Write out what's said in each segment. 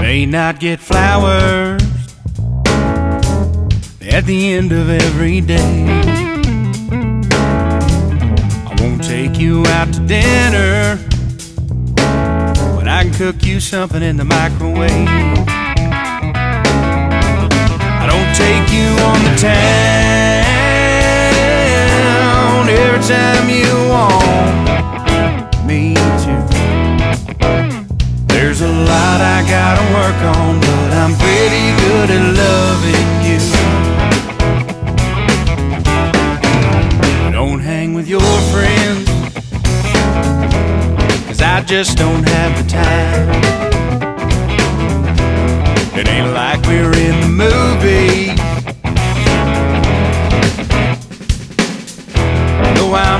May not get flowers at the end of every day. I won't take you out to dinner, but I can cook you something in the microwave. Town every time you want me to. There's a lot I gotta work on, but I'm pretty good at loving you. Don't hang with your friends, cause I just don't have the time.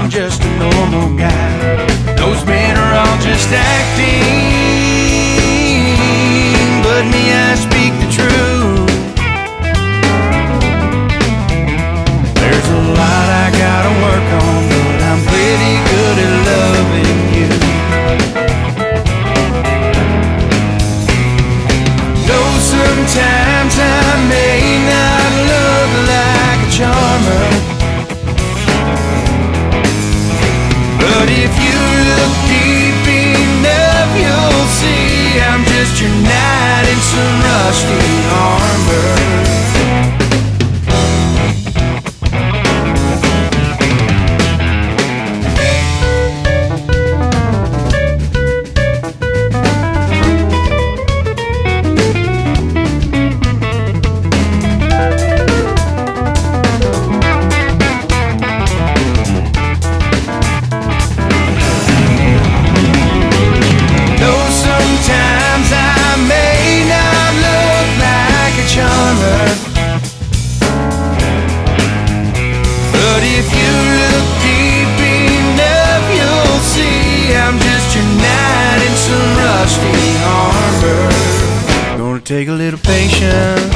Just a normal guy. Those men are all just acting. Take a little patience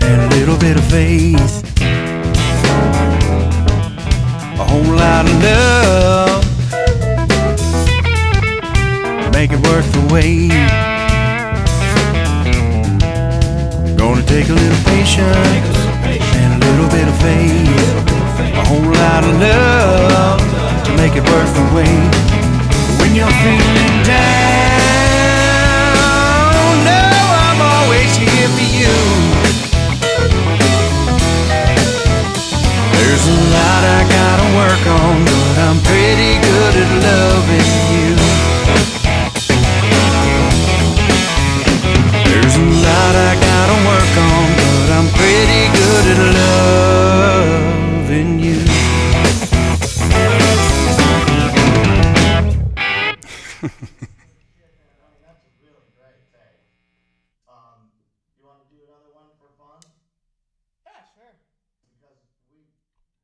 and a little bit of faith, a whole lot of love. Make it worth the wait. Gonna take a little patience work on, but I'm pretty good at loving you. There's a lot I gotta work on, but I'm pretty good at loving you.